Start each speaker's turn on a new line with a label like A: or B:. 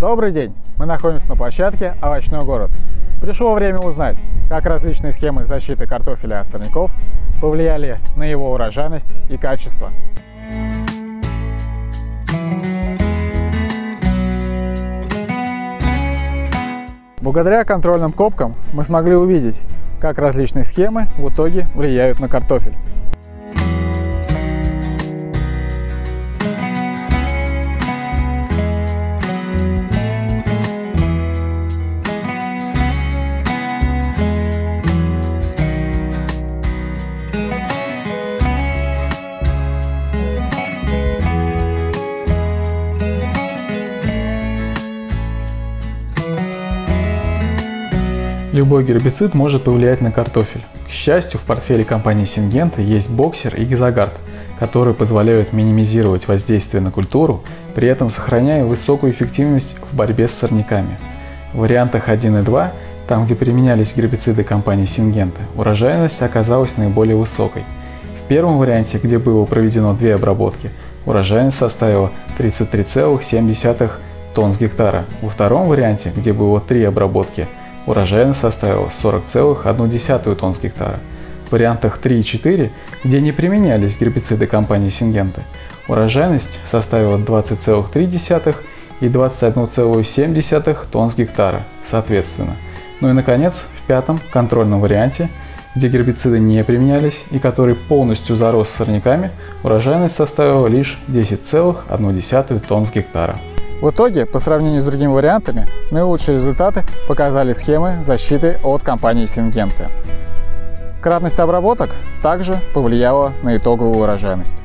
A: Добрый день! Мы находимся на площадке «Овощной город». Пришло время узнать, как различные схемы защиты картофеля от сорняков повлияли на его урожайность и качество. Благодаря контрольным копкам мы смогли увидеть, как различные схемы в итоге влияют на картофель. Любой гербицид может повлиять на картофель. К счастью, в портфеле компании Syngenta есть боксер и гизогард, которые позволяют минимизировать воздействие на культуру, при этом сохраняя высокую эффективность в борьбе с сорняками. В вариантах 1 и 2, там где применялись гербициды компании Syngenta, урожайность оказалась наиболее высокой. В первом варианте, где было проведено две обработки, урожайность составила 33,7 тонн с гектара. Во втором варианте, где было три обработки – урожайность составила 40,1 тонн с гектара. В вариантах 3 и 4, где не применялись гербициды компании Сингенты, урожайность составила 20,3 и 21,7 тонн с гектара, соответственно. Ну и наконец, в пятом контрольном варианте, где гербициды не применялись и который полностью зарос сорняками, урожайность составила лишь 10,1 тонн с гектара. В итоге, по сравнению с другими вариантами, наилучшие результаты показали схемы защиты от компании Syngenta. Кратность обработок также повлияла на итоговую урожайность.